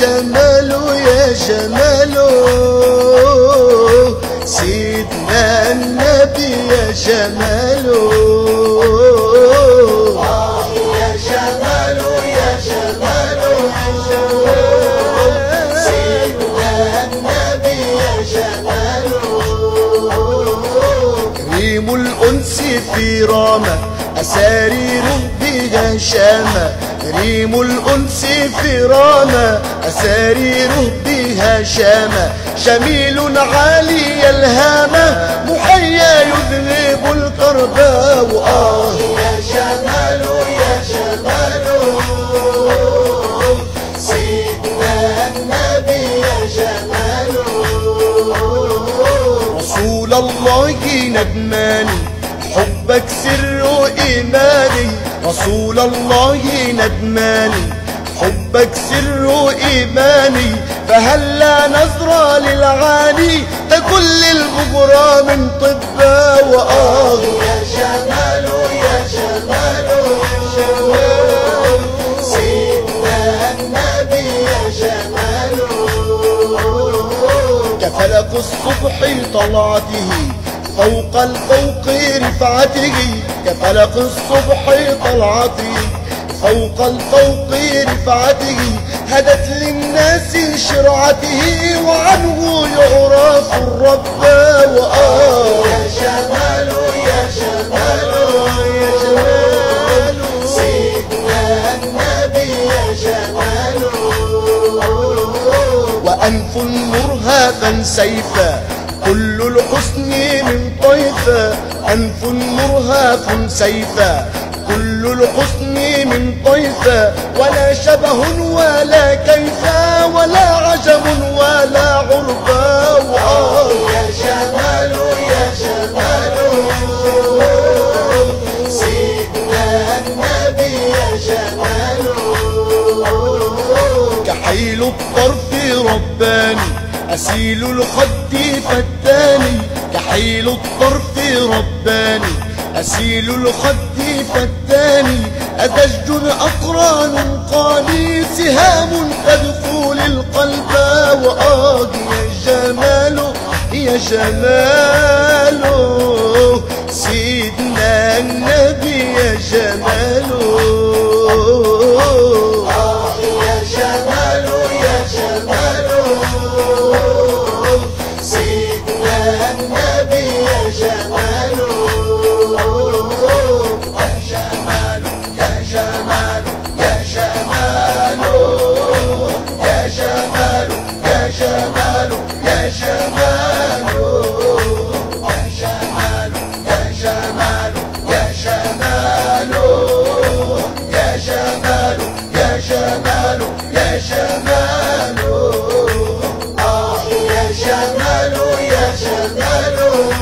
جماله يا جماله سيدنا النبي يا جماله يا يا سيدنا النبي يا جماله ريم الأنس في رامة أسارير بها شامة ريم الأنس في رامة أسارير بها شامة شميل عالي الهامة محيا يذهب الكرباء آه يا جماله يا جماله سيدنا النبي يا جماله رسول الله ندماني حبك سر إيماني. رسول الله ندماني حبك سر إيماني فهلا نظرة للعاني تكل البقرة من طبا وآه يا جماله يا جماله سيدنا النبي يا كفلق الصبح طلعته فوق الفوق رفعته كفلق الصبح طلعته. فوق الفوق رفعته هدت للناس شرعته وعنه يعرف الرب وآه. يا يا يا سيدنا النبي يا وأنف مرهفا سيفا. كل الحسن من طيفا أنف مرهف سيفا كل الحسن من طيفا ولا شبه ولا كيفا ولا عجب ولا وآه يا جماله يا جماله سيدنا النبي يا جماله كحيل الطرف رباني أسيل الخد فتاني كحيل الطرف رباني. أسيل الخد فتاني أدج أقران قالي سهام تدخل القلب وآه يا جماله يا جماله. سيدنا يا جماله يا جماله يا جماله يا جماله يا جماله